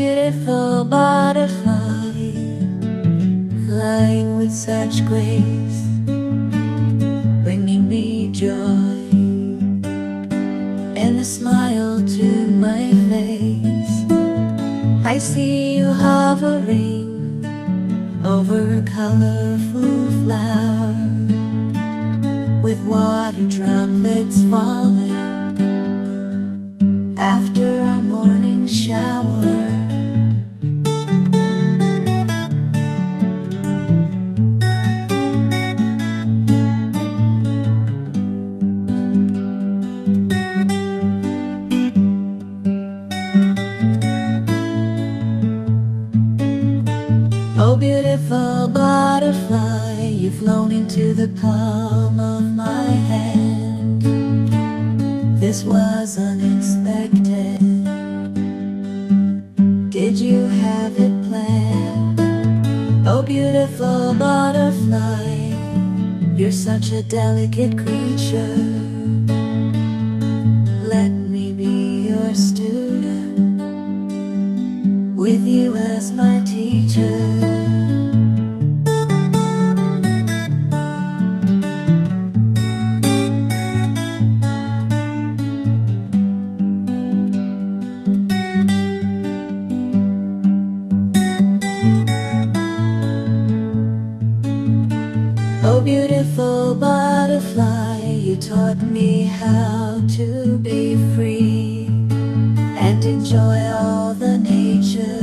beautiful butterfly, flying with such grace, bringing me joy and a smile to my face. I see you hovering over a colorful flower with water droplets falling after Oh, beautiful butterfly, you've flown into the palm of my hand. This was unexpected. Did you have it planned? Oh, beautiful butterfly, you're such a delicate creature. With you as my teacher. Oh, beautiful butterfly, you taught me how to be free and enjoy all nature.